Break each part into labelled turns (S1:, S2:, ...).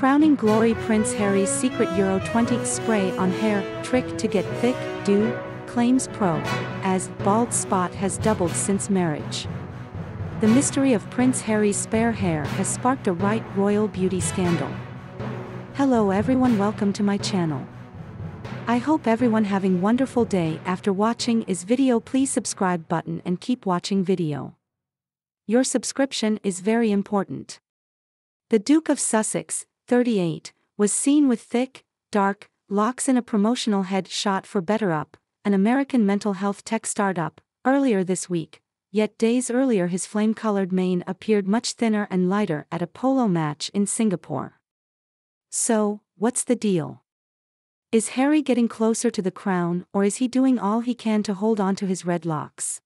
S1: Crowning glory Prince Harry's secret Euro 20 spray on hair trick to get thick, do, claims pro, as bald spot has doubled since marriage. The mystery of Prince Harry's spare hair has sparked a right royal beauty scandal. Hello everyone welcome to my channel. I hope everyone having wonderful day after watching is video please subscribe button and keep watching video. Your subscription is very important. The Duke of Sussex, 38, was seen with thick, dark, locks in a promotional head shot for BetterUp, an American mental health tech startup, earlier this week, yet days earlier his flame-colored mane appeared much thinner and lighter at a polo match in Singapore. So, what's the deal? Is Harry getting closer to the crown or is he doing all he can to hold on to his red locks?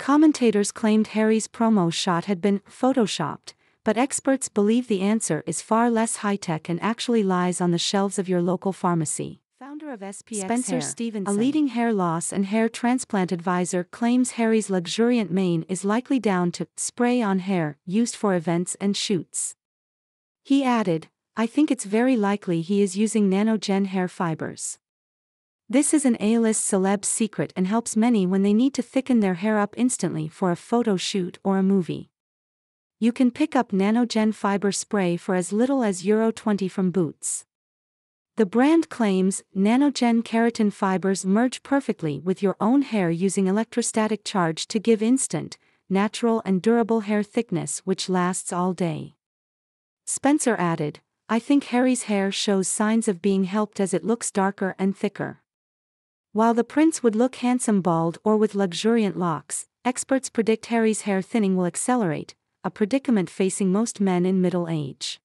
S1: Commentators claimed Harry's promo shot had been photoshopped, but experts believe the answer is far less high-tech and actually lies on the shelves of your local pharmacy. Founder of SPX Spencer hair, Stevenson, a leading hair loss and hair transplant advisor claims Harry's luxuriant mane is likely down to spray on hair used for events and shoots. He added, I think it's very likely he is using nanogen hair fibers. This is an A-list celeb secret and helps many when they need to thicken their hair up instantly for a photo shoot or a movie. You can pick up Nanogen fiber spray for as little as Euro 20 from Boots. The brand claims Nanogen keratin fibers merge perfectly with your own hair using electrostatic charge to give instant, natural and durable hair thickness which lasts all day. Spencer added, I think Harry's hair shows signs of being helped as it looks darker and thicker. While the prince would look handsome bald or with luxuriant locks, experts predict Harry's hair thinning will accelerate, a predicament facing most men in middle age.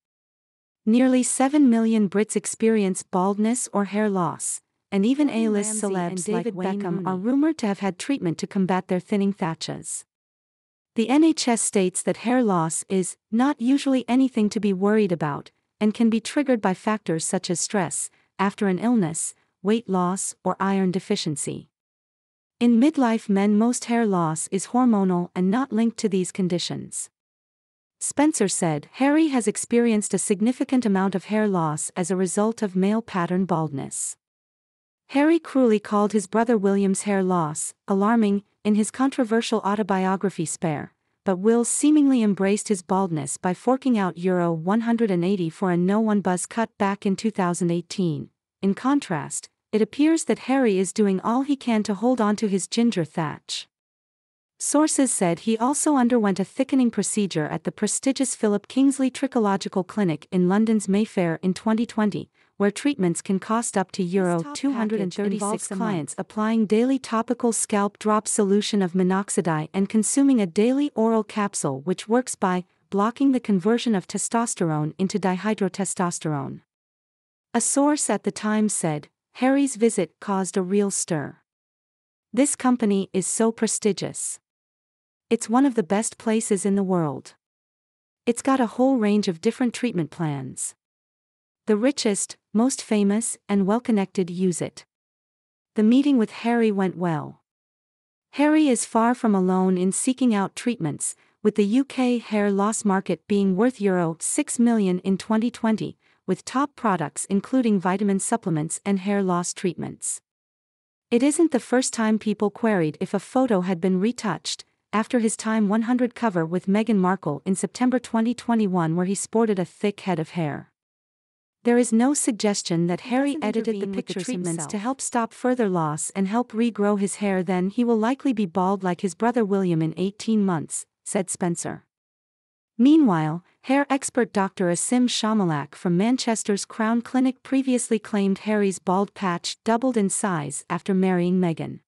S1: Nearly 7 million Brits experience baldness or hair loss, and even A-list celebs David like Beckham Rooney. are rumored to have had treatment to combat their thinning thatches. The NHS states that hair loss is not usually anything to be worried about and can be triggered by factors such as stress, after an illness, weight loss, or iron deficiency. In midlife men most hair loss is hormonal and not linked to these conditions. Spencer said Harry has experienced a significant amount of hair loss as a result of male pattern baldness. Harry cruelly called his brother William's hair loss alarming in his controversial autobiography Spare, but Will seemingly embraced his baldness by forking out Euro 180 for a no one buzz cut back in 2018. In contrast, it appears that Harry is doing all he can to hold on to his ginger thatch. Sources said he also underwent a thickening procedure at the prestigious Philip Kingsley Trichological Clinic in London's Mayfair in 2020, where treatments can cost up to Euro 236 clients applying daily topical scalp drop solution of minoxidil and consuming a daily oral capsule which works by blocking the conversion of testosterone into dihydrotestosterone. A source at the time said, Harry's visit caused a real stir. This company is so prestigious. It's one of the best places in the world. It's got a whole range of different treatment plans. The richest, most famous, and well connected use it. The meeting with Harry went well. Harry is far from alone in seeking out treatments, with the UK hair loss market being worth Euro 6 million in 2020, with top products including vitamin supplements and hair loss treatments. It isn't the first time people queried if a photo had been retouched, after his Time 100 cover with Meghan Markle in September 2021 where he sported a thick head of hair. There is no suggestion that Harry edited the picture treatments to help stop further loss and help regrow his hair then he will likely be bald like his brother William in 18 months, said Spencer. Meanwhile, hair expert Dr. Asim Shahmalak from Manchester's Crown Clinic previously claimed Harry's bald patch doubled in size after marrying Meghan.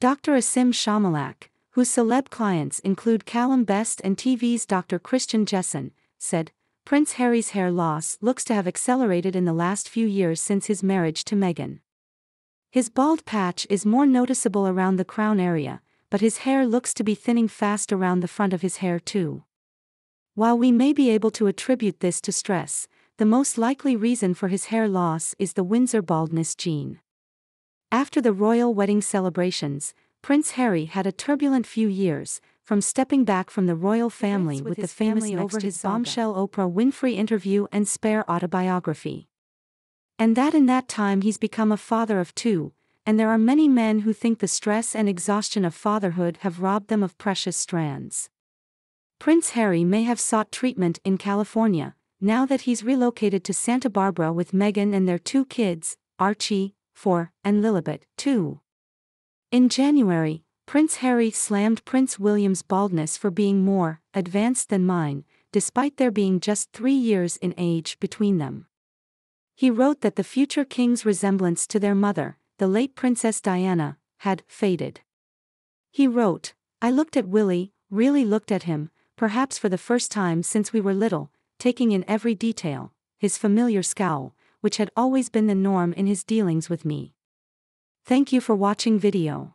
S1: Dr. Asim Shahmalak, whose celeb clients include Callum Best and TV's Dr. Christian Jessen, said, Prince Harry's hair loss looks to have accelerated in the last few years since his marriage to Meghan. His bald patch is more noticeable around the crown area, but his hair looks to be thinning fast around the front of his hair too. While we may be able to attribute this to stress, the most likely reason for his hair loss is the Windsor baldness gene. After the royal wedding celebrations, Prince Harry had a turbulent few years, from stepping back from the royal family
S2: with
S1: with, the famous
S2: family
S1: over
S2: next to
S1: his bombshell Oprah Winfrey interview and spare autobiography. And that in that time he's become a father of two, and there are many men who think the stress and exhaustion of fatherhood have robbed them of precious strands. Prince Harry may have sought treatment in California, now that he's relocated to Santa Barbara with Meghan and their two kids, Archie, 4, and Lilibet, 2. In January, Prince Harry slammed Prince William's baldness for being more advanced than mine, despite there being just three years in age between them. He wrote that the future king's resemblance to their mother, the late Princess Diana, had faded. He wrote, I looked at Willie, really looked at him, perhaps for the first time since we were little, taking in every detail, his familiar scowl, which had always been the norm in his dealings with me. Thank you for watching video.